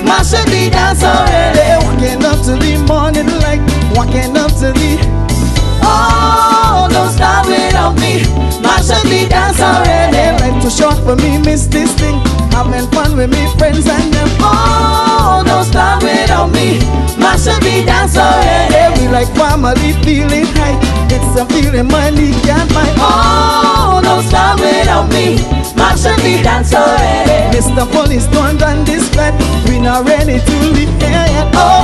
Smash up the dance oh, already Walking up to the morning light Walking up to the Oh, don't stop without me. Smash up the dance oh, already Life too short for me, miss this thing. Having fun with me friends and them. Oh, don't stop without me. Smash up the dance oh, already We like family feeling high. It's a feeling money can't buy. Oh, don't stop without me. Masha be dance oh, eh. already. Mr. Police don't done this bad. We not ready to leave here. Oh,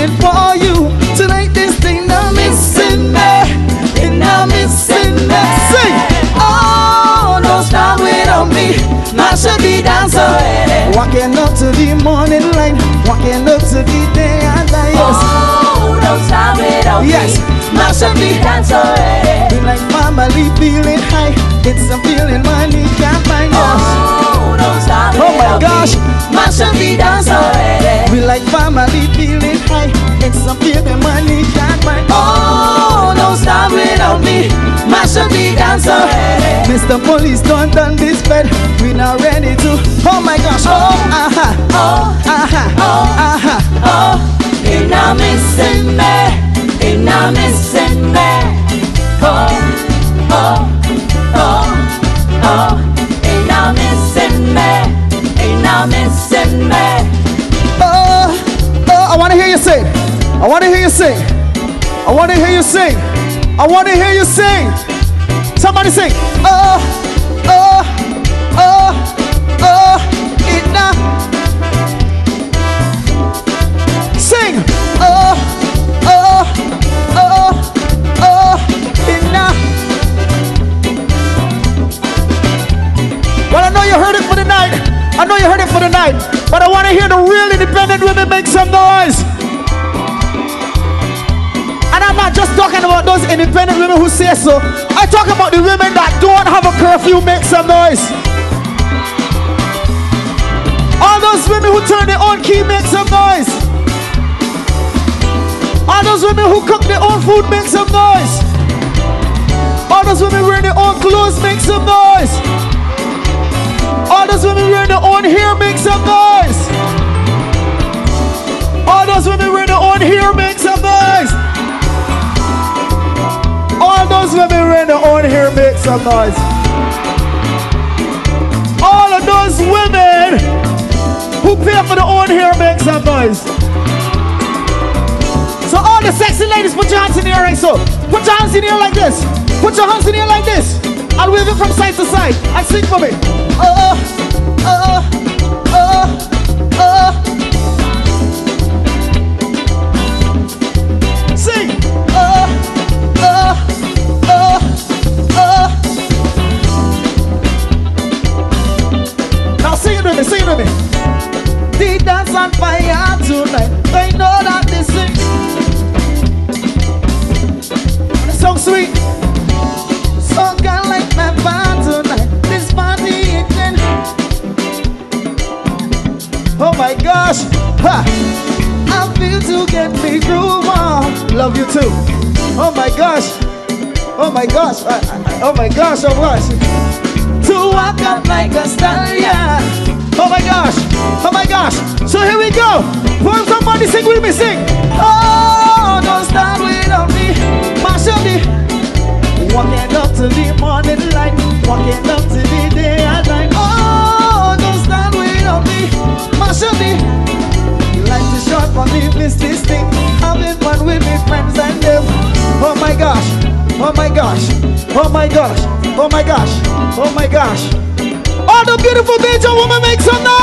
it for you. Tonight this thing not missing me. It not missing eh? me. Sing. Oh, don't stop without me. Masha be dancing. already. Eh. Walking up to the morning light. Walking up to the day and night. Oh, don't stop without yes. me. Masha be dancing. We like family feeling high. It's a feeling money can't find us. Oh, don't stop Oh my gosh. Masha be dancing. We like family feeling high. Mr. Police don't done this bed. We not ready to. Oh my gosh. Oh, aha. Oh, aha. Oh, aha. Oh, he not missing me. Not missing me. Oh, oh, oh, oh. Not missing me. Not missing me. Oh, uh, oh, uh, I want to hear you sing. I want to hear you sing. I want to hear you sing. I want to hear you sing. Somebody oh, oh, oh, sing. Oh, oh, oh, oh, it now. Sing. Oh, oh, oh, oh, it now. Well, I know you heard it for the night. I know you heard it for the night. But I want to hear the real independent women make some noise. And I'm not just talking about those independent women who say so. I talk about the women that don't have a curfew make some noise. All those women who turn their own key make some noise. All those women who cook their own food make some noise. All those women wearing their own clothes make some noise. All those women wearing their own hair make some noise. All those women wearing their own hair make some Those women wearing their own hair make some noise. All of those women who pay for their own hair make some noise. So all the sexy ladies, put your hands in the air like so. Put your hands in the air like this. Put your hands in the air like this. I'll wave it from side to side. And sing for me. Oh, oh, oh, me, sing it with me. The dance on fire tonight. They know that they sing. The song sweet. Song can like my band tonight. This party again. Oh my gosh. Ha. I feel to get me groove on. Love you too. Oh my gosh. Oh my gosh. I- I- oh my gosh. Oh my gosh. To walk up like a stallion. Oh my gosh. Oh my gosh. So here we go. For somebody sing with me, sing. Oh, don't start without me. Masha me. Walking up to the morning light. Walking up to the day and night. Oh, don't stand without me. Masha me. Life is short for me, miss this thing. Having fun with my friends and them. Oh my gosh. Oh my gosh. Oh my gosh. Oh my gosh. Oh my gosh. All the beautiful Bajan women make some noise.